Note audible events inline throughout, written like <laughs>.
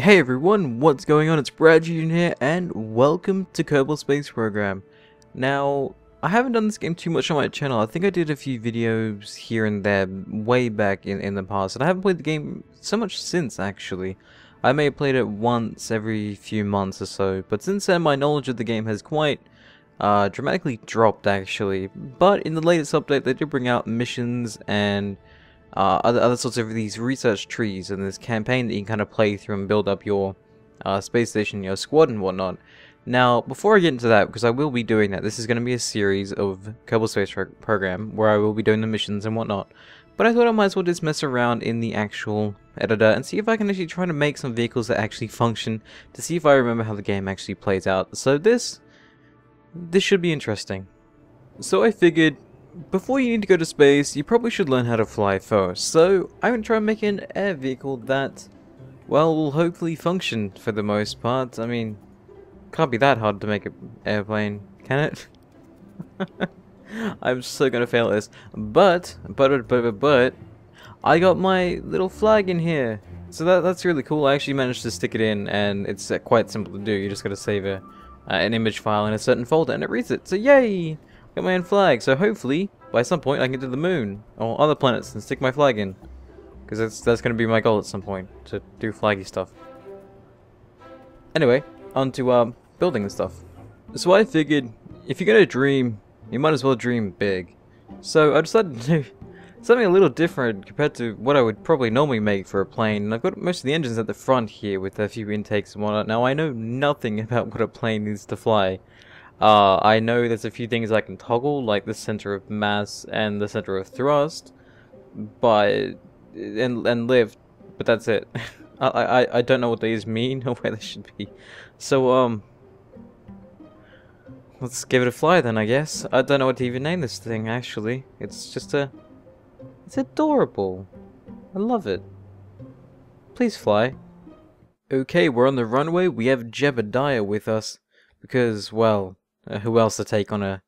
Hey everyone, what's going on? It's Brad Jr. here, and welcome to Kerbal Space Program. Now, I haven't done this game too much on my channel. I think I did a few videos here and there way back in, in the past, and I haven't played the game so much since, actually. I may have played it once every few months or so, but since then my knowledge of the game has quite uh, dramatically dropped, actually. But in the latest update, they did bring out missions and uh, other, other sorts of these research trees and this campaign that you can kind of play through and build up your uh, space station, your squad and whatnot. Now, before I get into that, because I will be doing that, this is going to be a series of Kerbal Space pro Program where I will be doing the missions and whatnot. But I thought I might as well just mess around in the actual editor and see if I can actually try to make some vehicles that actually function to see if I remember how the game actually plays out. So this, this should be interesting. So I figured before you need to go to space, you probably should learn how to fly first. So I'm going to try and make an air vehicle that, well, will hopefully function for the most part. I mean, can't be that hard to make an airplane, can it? <laughs> I'm so going to fail this. But, but, but, but, but, I got my little flag in here. So that, that's really cool. I actually managed to stick it in, and it's uh, quite simple to do. You just got to save a, uh, an image file in a certain folder, and it reads it. So yay! Got my own flag, so hopefully, by some point, I can get to the moon, or other planets, and stick my flag in. Because that's, that's going to be my goal at some point, to do flaggy stuff. Anyway, on to um, building and stuff. So I figured, if you're going to dream, you might as well dream big. So I decided to do <laughs> something a little different compared to what I would probably normally make for a plane. And I've got most of the engines at the front here with a few intakes and whatnot. Now I know nothing <laughs> about what a plane needs to fly. Uh, I know there's a few things I can toggle, like the center of mass and the center of thrust, but and and lift, but that's it. <laughs> I, I I don't know what these mean or <laughs> where they should be. So um, let's give it a fly then, I guess. I don't know what to even name this thing. Actually, it's just a, it's adorable. I love it. Please fly. Okay, we're on the runway. We have Jebediah with us because, well, uh, who else to take on a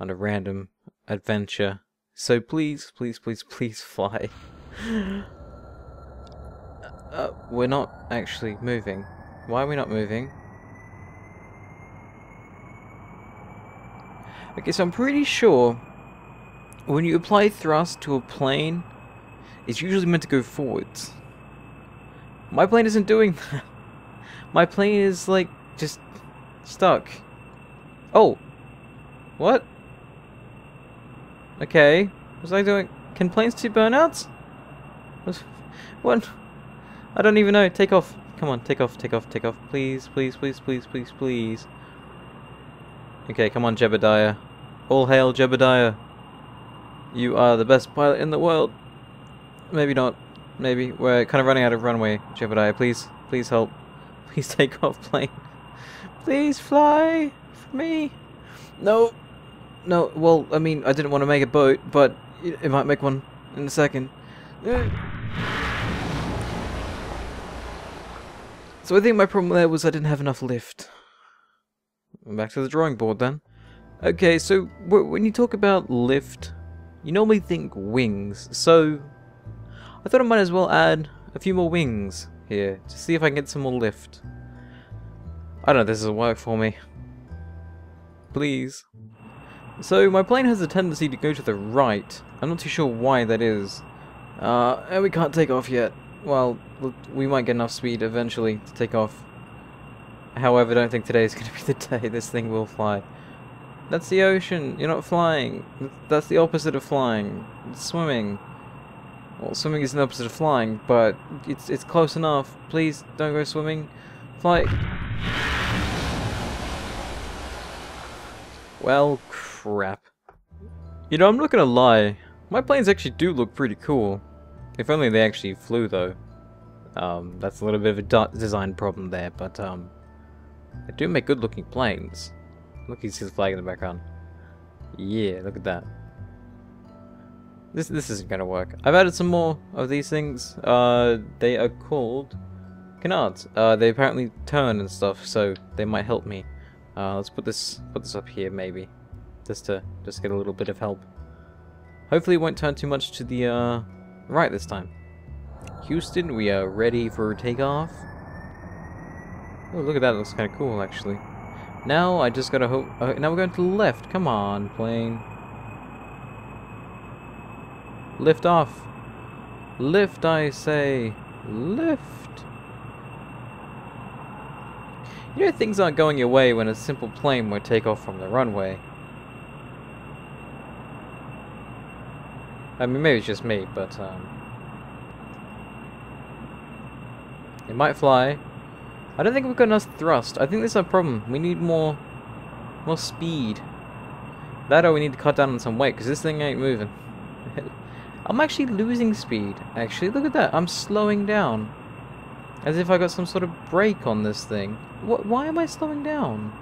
on a random adventure? So please, please, please, please <laughs> fly. uh, we're not actually moving. Why are we not moving? Okay, so I'm pretty sure when you apply thrust to a plane, it's usually meant to go forwards. My plane isn't doing <laughs> that. My plane is like just stuck. Oh! What? Okay. Was I doing... Can planes do burnouts? What? I don't even know. Take off. Come on, take off, take off, take off. Please, please, please, please, please, please. Okay, come on, Jebediah. All hail Jebediah. You are the best pilot in the world. Maybe not. Maybe. We're kind of running out of runway, Jebediah. Please, please help. <laughs> Please take off plane. Please fly me? No. No, well, I mean, I didn't want to make a boat, but it might make one in a second. Uh, so I think my problem there was I didn't have enough lift. Back to the drawing board then. Okay, so when you talk about lift, you normally think wings. So I thought I might as well add a few more wings here to see if I can get some more lift. I don't know this will work for me please. So my plane has a tendency to go to the right. I'm not too sure why that is. Uh, and we can't take off yet. Well, we might get enough speed eventually to take off. However, I don't think today is <laughs> going to be the day this thing will fly. That's the ocean. You're not flying. That's the opposite of flying. It's swimming. Well, swimming is the opposite of flying, but it's it's close enough. Please don't go swimming. Fly. Well, crap. You know, I'm not gonna lie. My planes actually do look pretty cool. If only they actually flew, though. Um, that's a little bit of a design problem there, but, um... They do make good-looking planes. Look, you see the flag in the background. Yeah, look at that. This this isn't gonna work. I've added some more of these things. Uh, they are called canards. Uh, they apparently turn and stuff, so they might help me. Uh, let's put this put this up here maybe, just to just get a little bit of help. Hopefully it won't turn too much to the uh, right this time. Houston, we are ready for takeoff. Oh, look at that. It looks kind of cool, actually. Now I just gotta hope. Uh, now we're going to the left. Come on, plane. Lift off. Lift, I say. Lift. You know things aren't going your way when a simple plane would take off from the runway. I mean, maybe it's just me, but, um... It might fly. I don't think we've got enough thrust. I think there's a problem. We need more... more speed. That or we need to cut down on some weight, because this thing ain't moving. <laughs> I'm actually losing speed, actually. Look at that. I'm slowing down. As if I got some sort of brake on this thing. What? Why am I slowing down?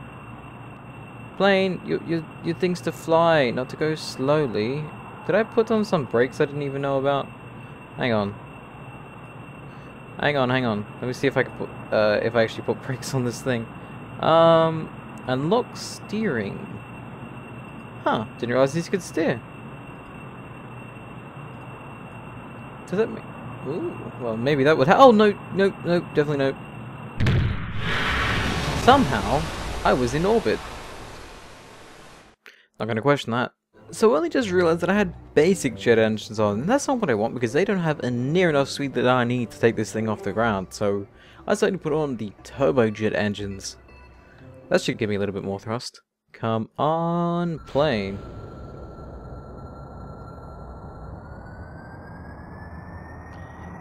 Plane, you, you, your thing's to fly, not to go slowly. Did I put on some brakes I didn't even know about? Hang on. Hang on, hang on. Let me see if I can put, uh, if I actually put <laughs> brakes on this thing. Um, unlock steering. Huh, didn't realize these could steer. Does that mean... Ooh, well, maybe that would... oh, no, no, no, definitely no. Somehow, I was in orbit. Not gonna question that. So I only just realized that I had basic jet engines on, and that's not what I want because they don't have a near enough speed that I need to take this thing off the ground, so I decided to put on the turbojet engines. That should give me a little bit more thrust. Come on, plane.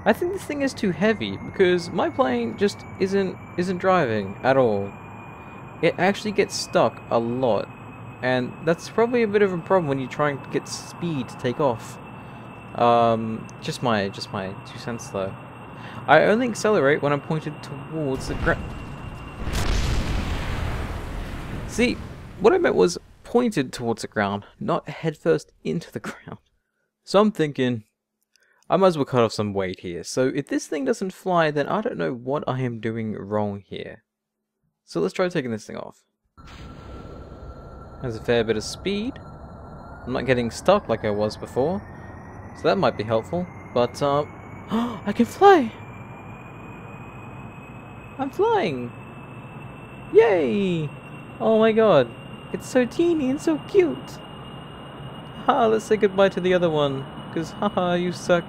I think this thing is too heavy because my plane just isn't isn't driving at all. It actually gets stuck a lot and that's probably a bit of a problem when you're trying to get speed to take off. Um, just my, just my two cents though. I only accelerate when I'm pointed towards the ground. See, what I meant was pointed towards the ground, not headfirst into the <laughs> ground. So I'm thinking, I might as well cut off some weight here. So if this thing doesn't fly, then I don't know what I am doing wrong here. So let's try taking this thing off. Has a fair bit of speed. I'm not getting stuck like I was before. So that might be helpful. But, uh... <gasps> I can fly! I'm flying! Yay! Oh my god. It's so teeny and so cute! Ha, let's say goodbye to the other one. Because, haha, you suck.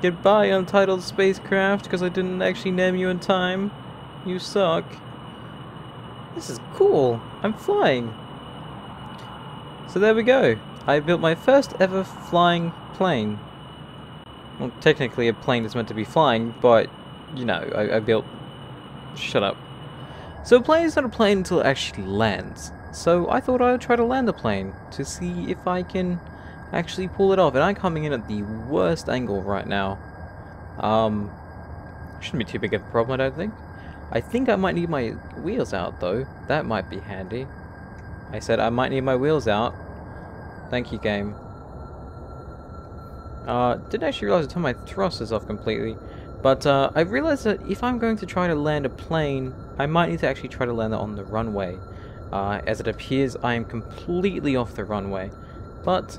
Goodbye, untitled spacecraft, because I didn't actually name you in time. You suck. This is cool. I'm flying. So there we go. I built my first ever flying plane. Well, technically a plane is meant to be flying, but, you know, I, I built... Shut up. So a plane is not a plane until it actually lands. So I thought I would try to land the plane to see if I can actually pull it off. And I'm coming in at the worst angle right now. Um, shouldn't be too big of a problem, I don't think. I think I might need my wheels out, though. That might be handy. I said I might need my wheels out. Thank you, game. Uh, didn't actually realize I turned my thrusters off completely. But, uh, I realized that if I'm going to try to land a plane, I might need to actually try to land it on the runway. Uh, as it appears I am completely off the runway. But,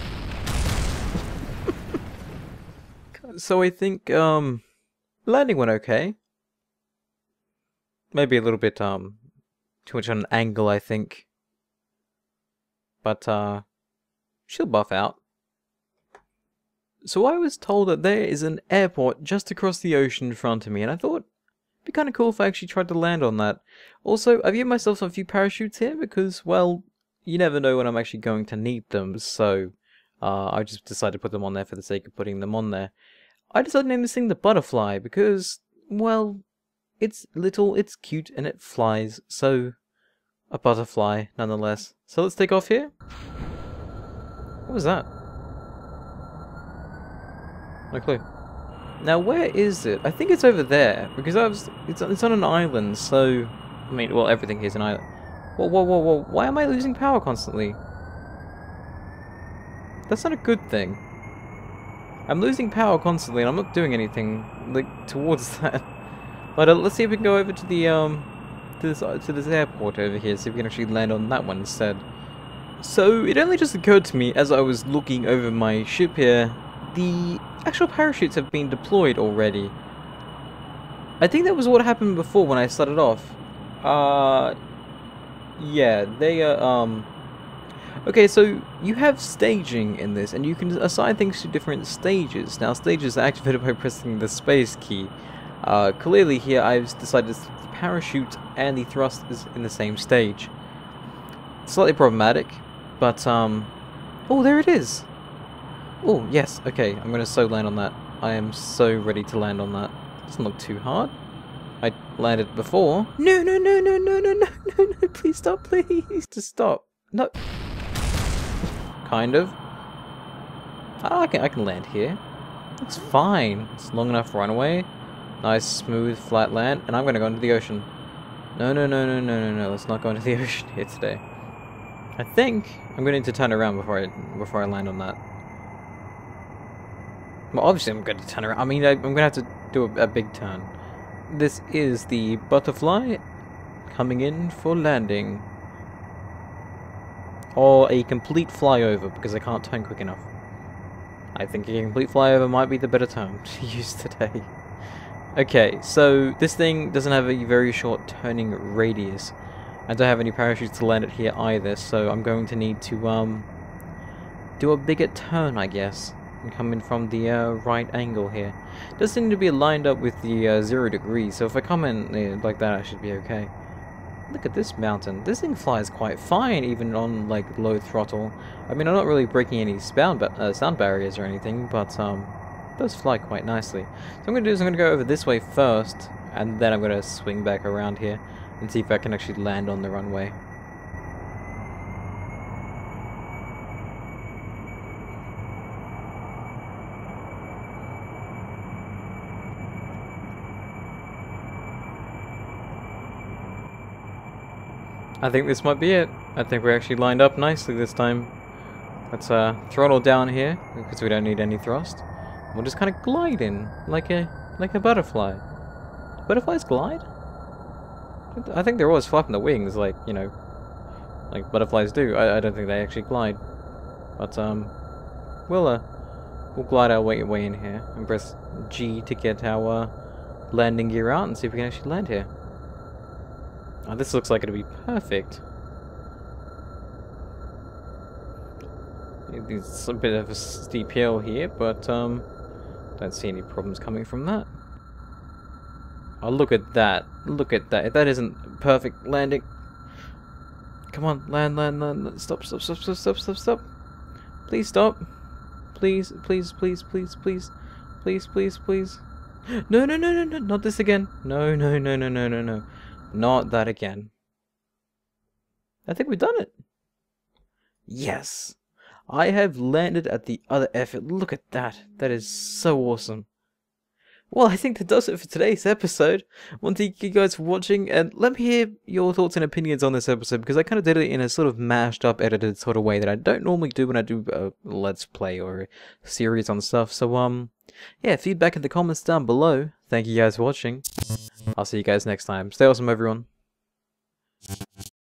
so I think, um, landing went okay. Maybe a little bit, um, too much on an angle, I think. But, uh, She'll buff out. So I was told that there is an airport just across the ocean in front of me, and I thought it'd be kind of cool if I actually tried to land on that. Also, I've given myself a few parachutes here because, well, you never know when I'm actually going to need them, so uh, I just decided to put them on there for the sake of putting them on there. I decided to name this thing the Butterfly because, well, it's little, it's cute, and it flies, so a butterfly nonetheless. So let's take off here. What was that? No clue. Now, where is it? I think it's over there, because I was, it's, it's on an island, so... I mean, well, everything here is an island. Whoa, whoa, whoa, whoa. Why am I losing power constantly? That's not a good thing. I'm losing power constantly and I'm not doing anything, like, towards <laughs> that. But uh, let's see if we can go over to the, um, to this, uh, to this airport over here, see if we can actually land on that one instead. So, it only just occurred to me as I was looking over my ship here, the actual parachutes have been deployed already. I think that was what happened before when I started off. Uh, yeah, they are, um... Okay, so you have staging in this, and you can assign things to different stages. Now, stages are activated by pressing the space key. Uh, clearly here I've decided the parachute and the thrust is in the same stage. Slightly problematic, but, um... Oh, there it is! Oh, yes, okay, I'm gonna so land on that. I am so ready to land on that. Doesn't look too hard. I landed before. No, no, no, no, no, no, no, no, no, please stop, please, just stop. No. Kind of. Oh, I can, I can land here. It's fine. It's long enough runway. Nice, smooth, flat land, and I'm gonna go into the ocean. No, no, no, no, no, no, no, let's not go into the <laughs> ocean here today. I think I'm going to need to turn around before I before I land on that. Well, obviously I'm going to turn around. I mean, I, am going to have to do a, a big turn. This is the butterfly coming in for landing. Or a complete flyover, because I can't turn quick enough. I think a complete flyover might be the better term <laughs> to use today. Okay, so this thing doesn't have a very short turning radius. I don't have any parachutes to land it here either, so I'm going to need to um, do a bigger turn, I guess, and come in from the uh, right angle here. It does seem to be lined up with the uh, zero degrees, so if I come in uh, like that, I should be okay. Look at this mountain. This thing flies quite fine, even on like low throttle. I mean, I'm not really breaking any sound, uh, sound barriers or anything, but um, it does fly quite nicely. So I'm going to do is I'm going to go over this way first, and then I'm going to swing back around here and see if I can actually land on the runway. I think this might be it. I think we're actually lined up nicely this time. Let's uh, throttle down here, because we don't need any thrust. We'll just kind of glide in, like a like a butterfly. Butterflies glide? I think they're always flapping the wings, like, you know, like butterflies do. I, I don't think they actually glide. But, um, we'll, uh, we'll glide our way, way in here and press G to get our uh, landing gear out and see if we can actually land here. Oh, this looks like it'll be perfect. It's a bit of a steep hill here, but, um, don't see any problems coming from that. Oh, look at that. Look at that. If that isn't perfect landing. Come on, land, land, land. Stop, stop, stop, stop, stop, stop, stop. Please stop. Please, please, please, please, please. Please, please, please. <gasps> No, no, no, no, no, not this again. No, no, no, no, no, no, no. Not that again. I think we've done it. Yes. I have landed at the other effort. Look at that. That is so awesome. Well, I think that does it for today's episode. I want to thank you guys for watching, and let me hear your thoughts and opinions on this episode, because I kind of did it in a sort of mashed up, edited sort of way that I don't normally do when I do a Let's Play or a series on stuff. So, um, yeah, feedback in the comments down below. Thank you guys for watching. I'll see you guys next time. Stay awesome, everyone.